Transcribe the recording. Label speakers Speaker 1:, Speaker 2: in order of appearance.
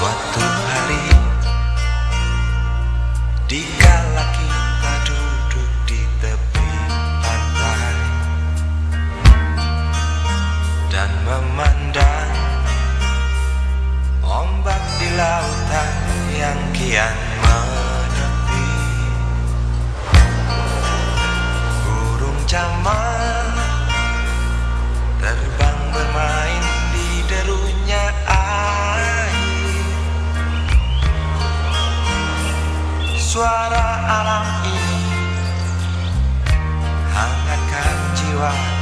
Speaker 1: soit Suara alam ini. Hangatkan jiwa